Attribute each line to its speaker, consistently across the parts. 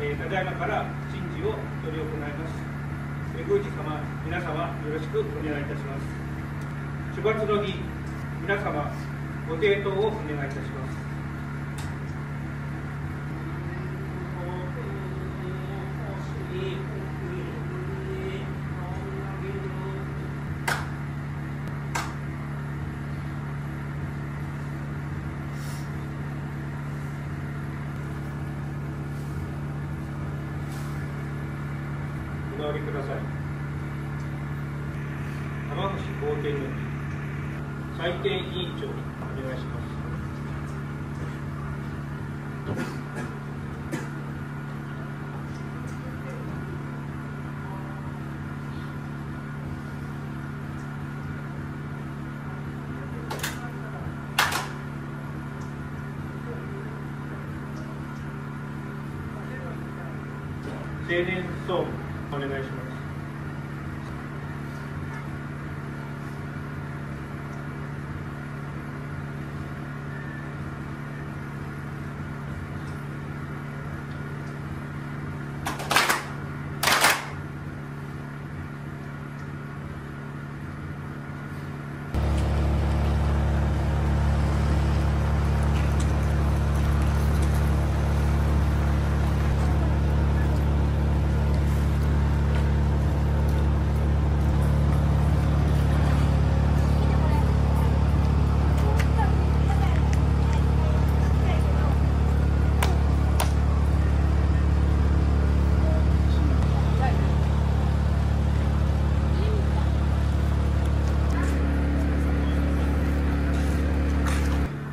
Speaker 1: えー、ただいまから神事を執り行います。えー、宮司様、皆様、よろしくお願いいたします。主罰の儀、皆様、ご抵当をお願いいたします。お直りください浜口法廷の採点委員長お願いします定年総務お願いします。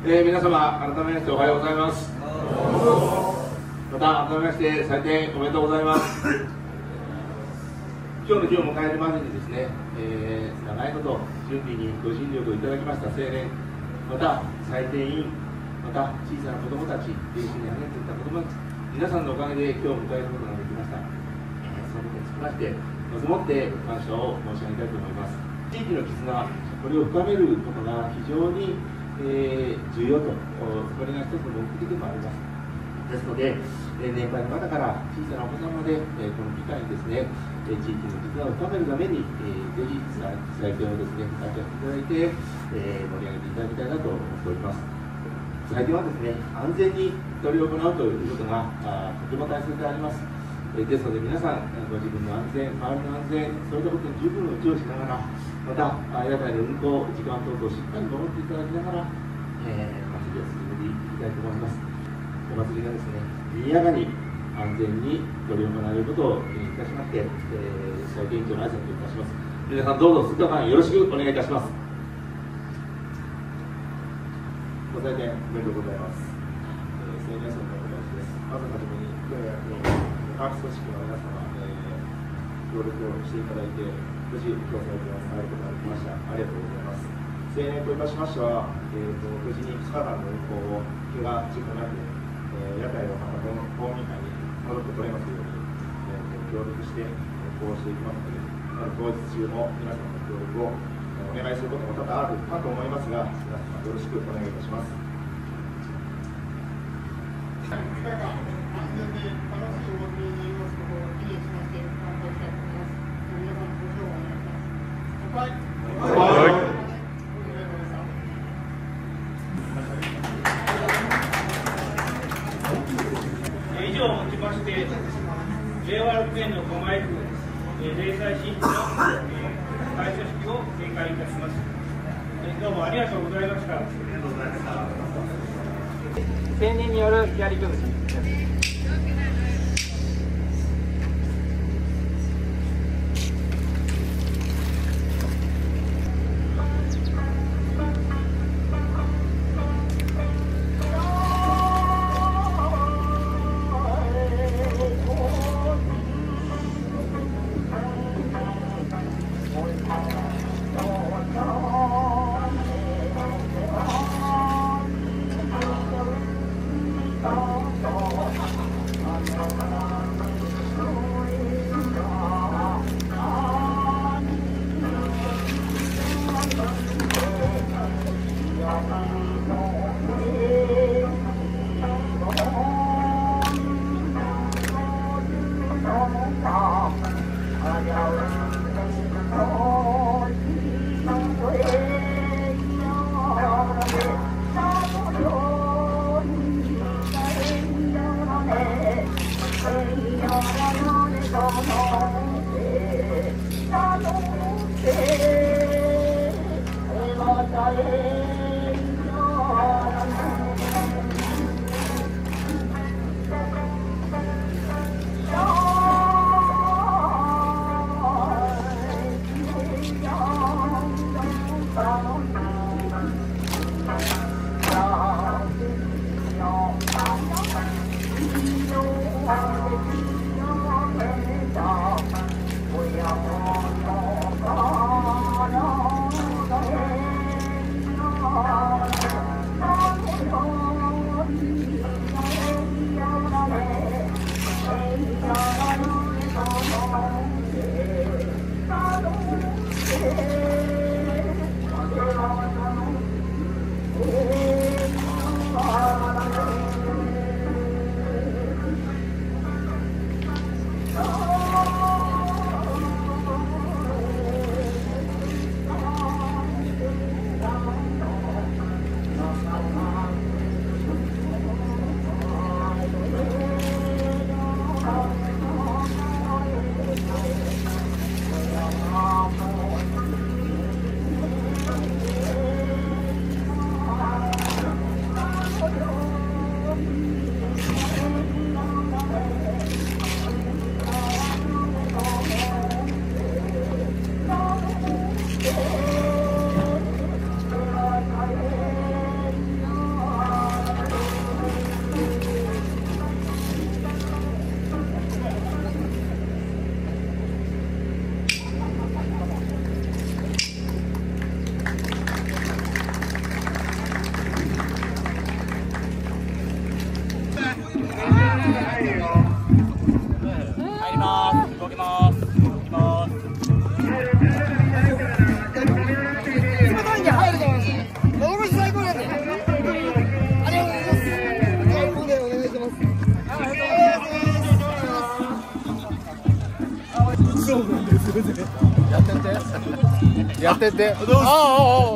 Speaker 2: えー、皆様、改めましておはようございます。また、改めまして、採点おめでとうございます。今日の日を迎えるまでにですね、えー、長いこと準備にご尽力をいただきました青年、また採点委員、また小さな子どもたち、練習に励んでいた子どもたち、皆さんのおかげで今日を迎えることができました。えー、そのことにつきまして、まずもって感謝を申し上げたいと思います。地域の絆、これを深めることが非常にえー、重要と、これが一つの目的でもあります。ですので、え年配の方から小さなお子様で、えこの機会にですね、え地域の絆を深めるために、えー、ぜひ採点をですね、活躍していただいて、え盛り上げていただきたいなと思っております。採点はですね、安全に執り行うということがとても大切であります。えですので皆さん、ご自分の安全、周りの安全、そういったことに十分注意しながら、また屋台の運行時間等々しっかり守っていただきながら、えー、祭りを進めていきたいと思いますお祭りがですね賑やかに安全に執り行われることを記念いたしまして、えー、総委員長の挨拶をいたします。皆さんどうぞ2日間よろしくお願いいたします。ご採点おめでとうございます、えー、青年層の小林ですまずはじめに今日や各組織の皆様、えー、協力をしていただいて無事、共済をされることができました。ありがとうございます。青年といたしましては、えーと、無事に2日間の運行を怪我事故なく、えー、屋台をまた公民館に戻ってこれますように、えー、協力して運行していきますので、ま当日中も皆様の協力をお願いすることも多々あるかと思いますが、皆様よろしくお願いいたします。2日間、安全で楽しいを
Speaker 1: もちまして、令和6年の狛江区、零細新地の開所式を閉会いたします。どうもありがとうございました。ありがとうございました。青年によるやり崩し。Oh,
Speaker 2: やってて。ああ、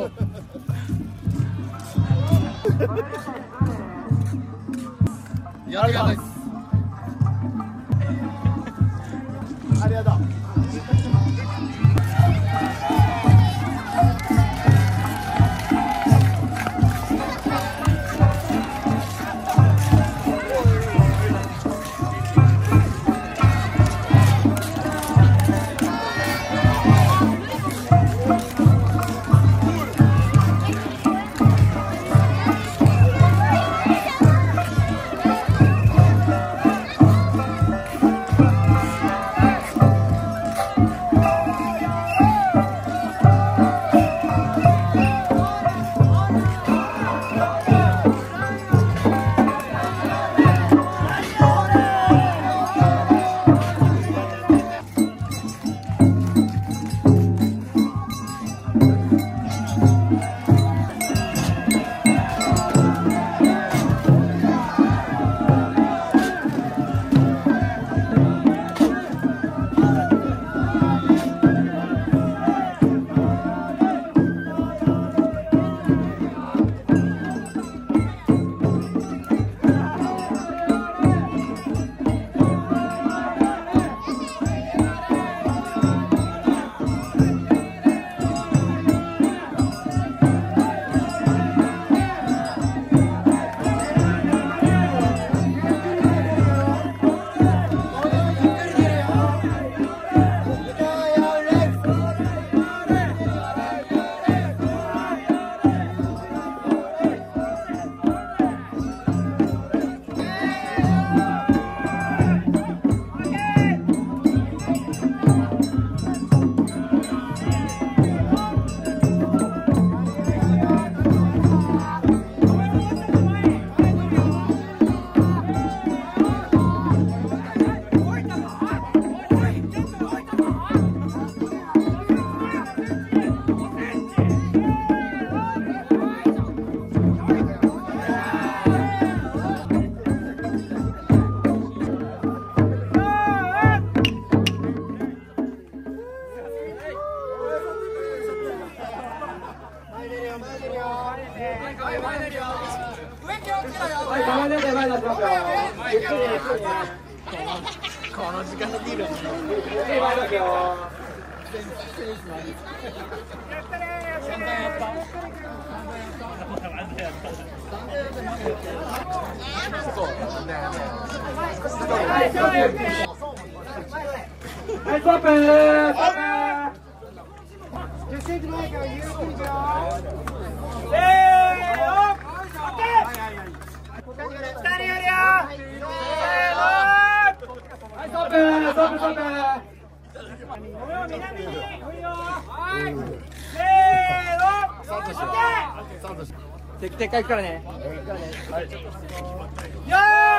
Speaker 3: 行くからね。かね。
Speaker 1: はい。よ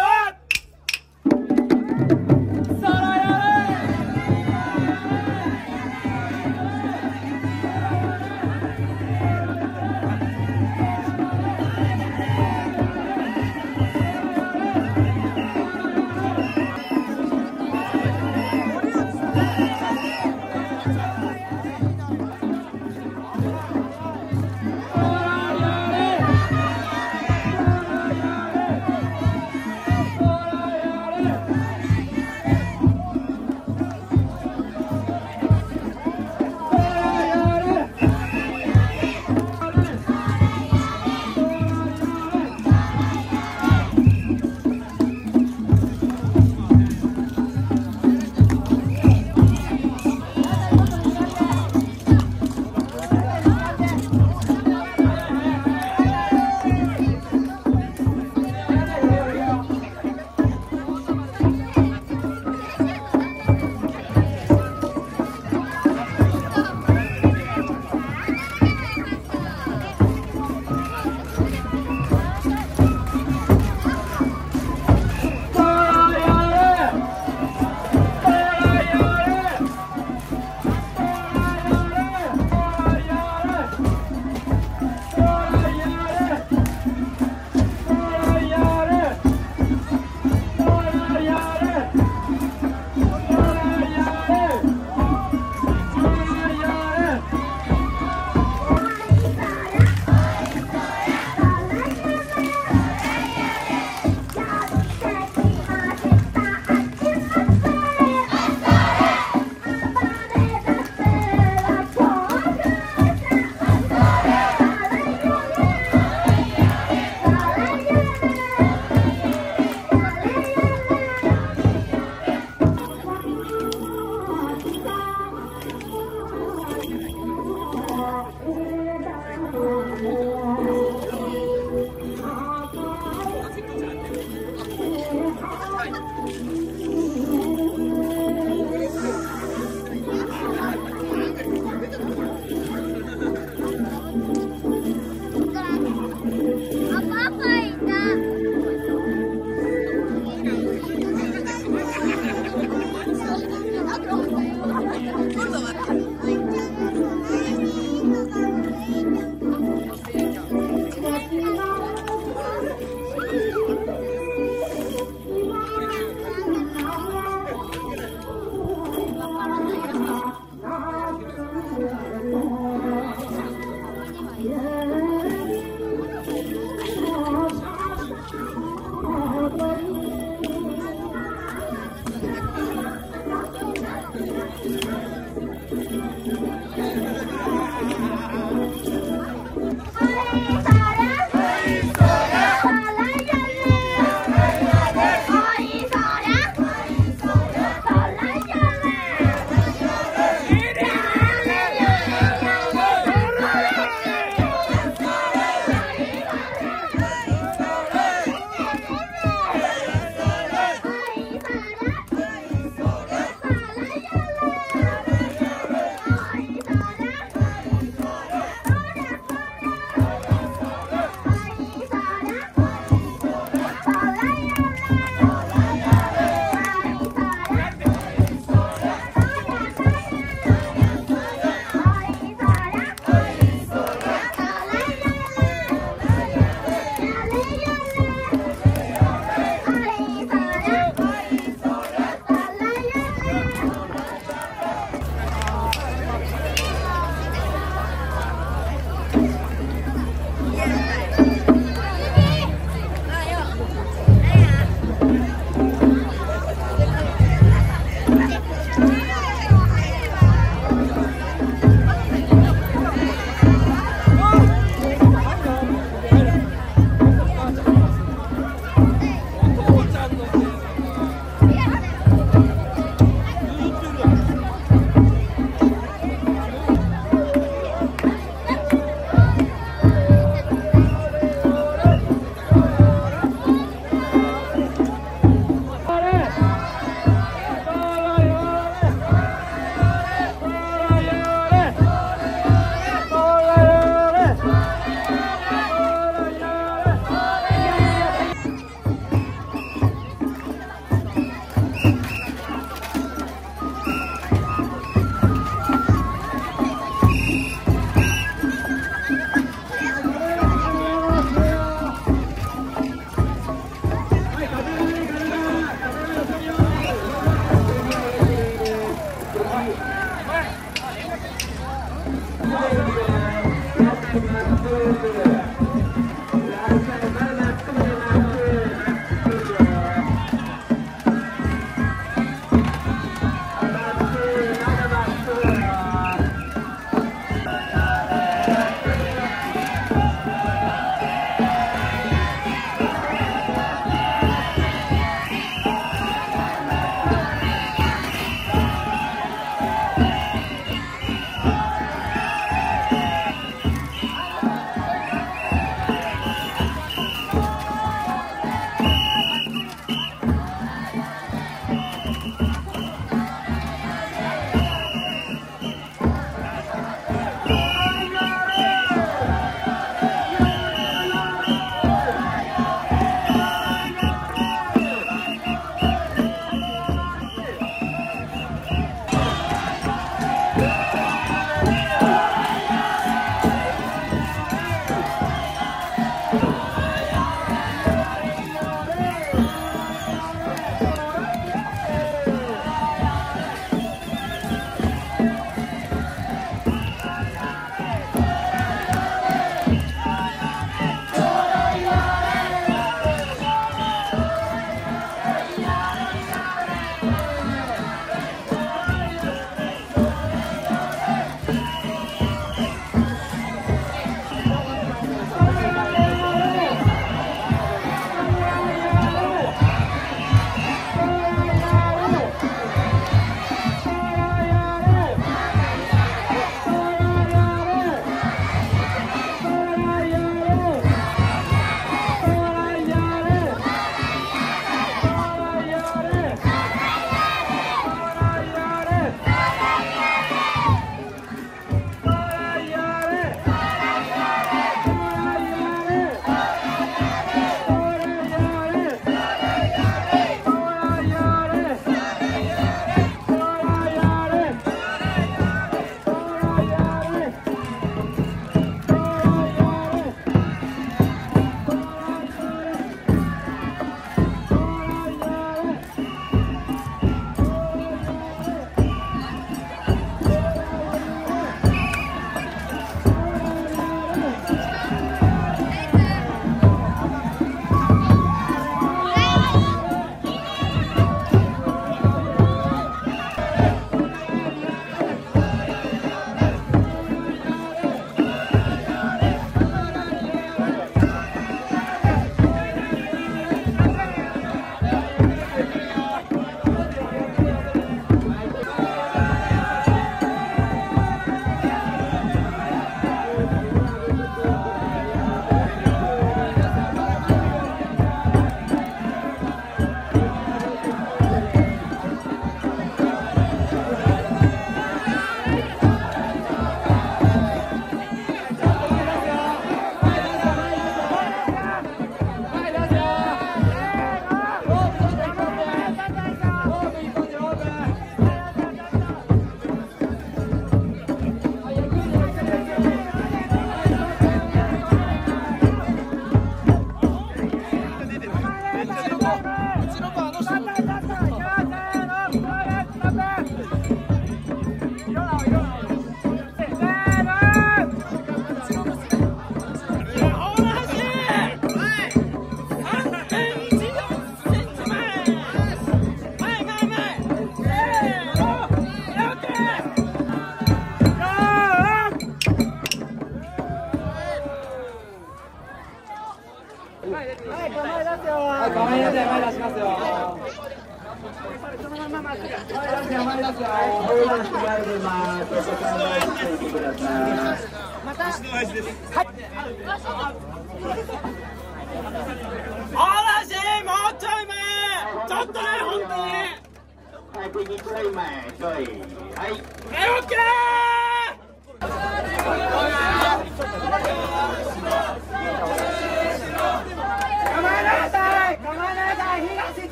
Speaker 1: ー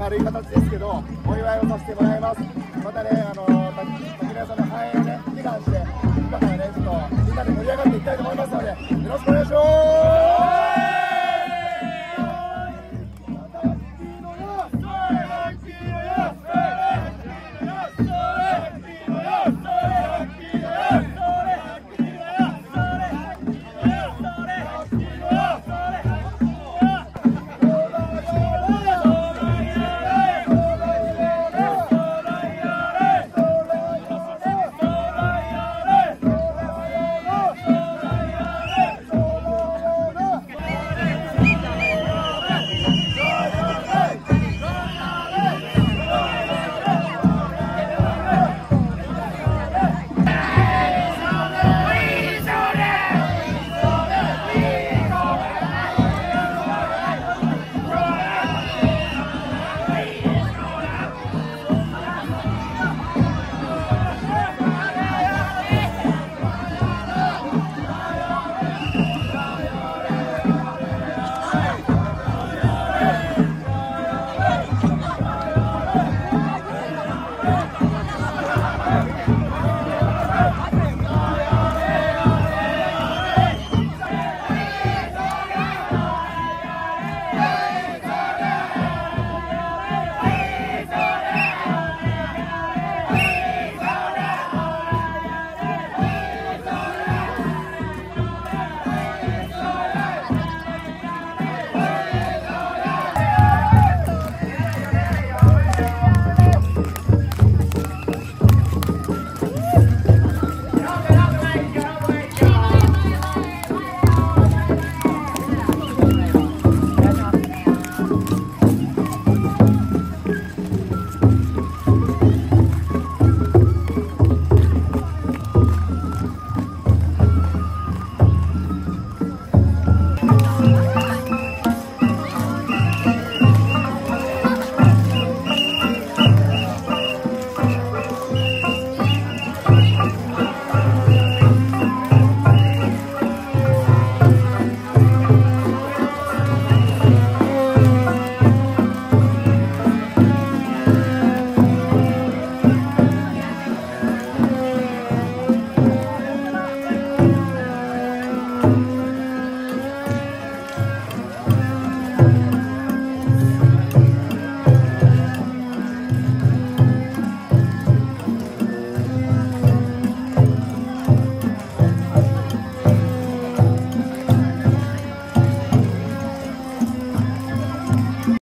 Speaker 1: 軽い形ですけどお祝いをさせてもらいます。またねあの
Speaker 3: 滝川さんの繁栄をね祈願し
Speaker 1: て今からねちょっとみ
Speaker 4: んなで盛
Speaker 3: り上がってい
Speaker 4: きたいと思いますのでよろし
Speaker 3: くお願いします。